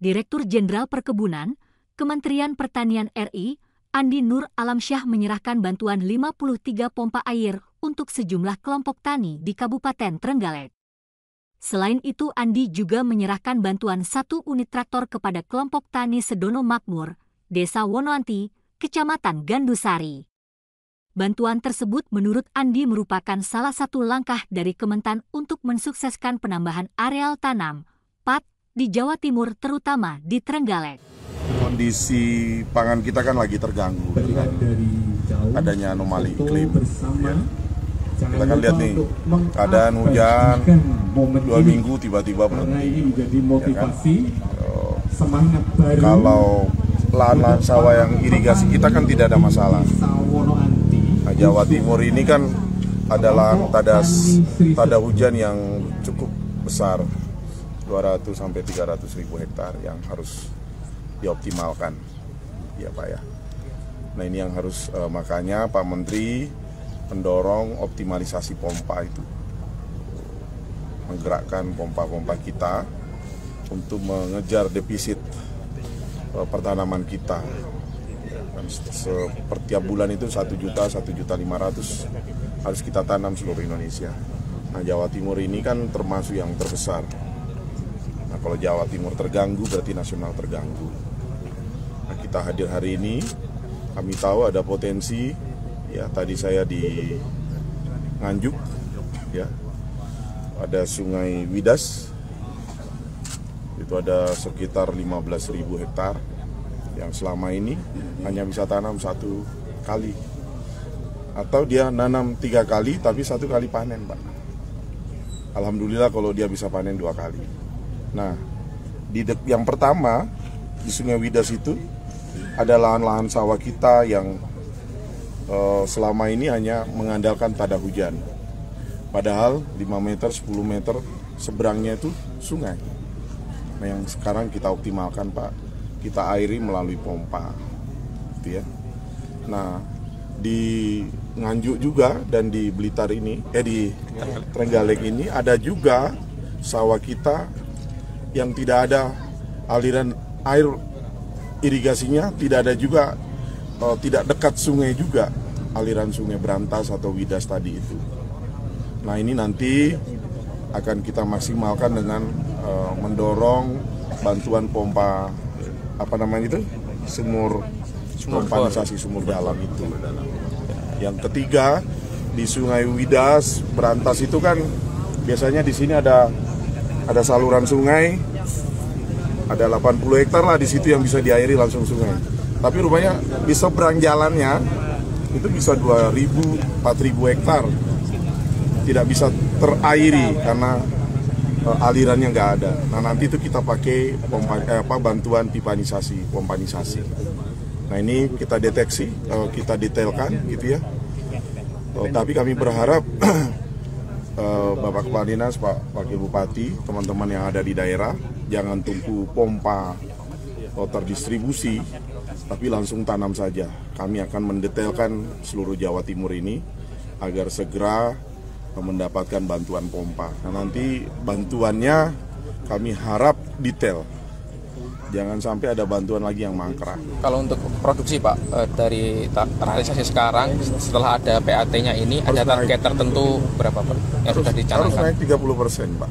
Direktur Jenderal Perkebunan, Kementerian Pertanian RI, Andi Nur Alamsyah menyerahkan bantuan 53 pompa air untuk sejumlah kelompok tani di Kabupaten Trenggalek. Selain itu, Andi juga menyerahkan bantuan satu unit traktor kepada kelompok tani Sedono Makmur, Desa Wonoanti, Kecamatan Gandusari. Bantuan tersebut menurut Andi merupakan salah satu langkah dari Kementan untuk mensukseskan penambahan areal tanam, di Jawa Timur terutama di Trenggalek. Kondisi pangan kita kan lagi terganggu dengan adanya anomali iklim. Ya. Kita kan lihat nih, keadaan hujan dua minggu tiba-tiba berhenti. Ya kan? Kalau lahan-lahan sawah yang irigasi kita kan tidak ada masalah. Nah, Jawa Timur ini kan adalah tadas tada hujan yang cukup besar 200 sampai 300 ribu hektar yang harus dioptimalkan. Ya Pak ya. Nah ini yang harus eh, makanya Pak Menteri mendorong optimalisasi pompa itu. Menggerakkan pompa-pompa kita untuk mengejar defisit eh, pertanaman kita. Dan setiap bulan itu satu juta satu juta lima ratus harus kita tanam seluruh Indonesia. Nah Jawa Timur ini kan termasuk yang terbesar nah kalau Jawa Timur terganggu berarti nasional terganggu. Nah kita hadir hari ini. Kami tahu ada potensi ya tadi saya di Nganjuk ya. Ada Sungai Widas. Itu ada sekitar 15.000 hektar yang selama ini hanya bisa tanam satu kali. Atau dia nanam tiga kali tapi satu kali panen pak. Alhamdulillah kalau dia bisa panen dua kali nah di yang pertama di Sungai Widas itu ada lahan-lahan sawah kita yang uh, selama ini hanya mengandalkan tada hujan. Padahal 5 meter 10 meter seberangnya itu sungai. Nah yang sekarang kita optimalkan pak kita airi melalui pompa gitu ya. Nah di Nganjuk juga dan di Blitar ini eh di Trenggalek ini ada juga sawah kita yang tidak ada aliran air irigasinya tidak ada juga uh, tidak dekat sungai juga aliran sungai Berantas atau Widas tadi itu. Nah ini nanti akan kita maksimalkan dengan uh, mendorong bantuan pompa apa namanya itu sumur pompanisasi sumur dalam itu. Yang ketiga di Sungai Widas Berantas itu kan biasanya di sini ada ada saluran sungai ada 80 hektar lah di situ yang bisa diairi langsung sungai. Tapi rupanya di seberang jalannya itu bisa 2000 4000 hektar tidak bisa terairi karena uh, alirannya nggak ada. Nah nanti itu kita pakai pompa, eh, apa bantuan pipanisasi, pompanisasi. Nah ini kita deteksi, uh, kita detailkan gitu ya. Uh, tapi kami berharap uh, Bapak Kepala Dinas, Pak Wakil Bupati, teman-teman yang ada di daerah, jangan tunggu pompa atau terdistribusi, tapi langsung tanam saja. Kami akan mendetailkan seluruh Jawa Timur ini agar segera mendapatkan bantuan pompa. Nah nanti bantuannya kami harap detail jangan sampai ada bantuan lagi yang mangkrak. Kalau untuk produksi Pak eh, dari realisasi sekarang setelah ada PAT-nya ini harus ada target naik. tertentu berapa Pak yang harus, sudah dicanangkan? Harus naik 30 persen Pak.